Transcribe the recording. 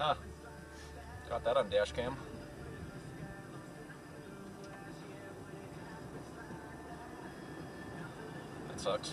Huh. Got that on dash cam. That sucks.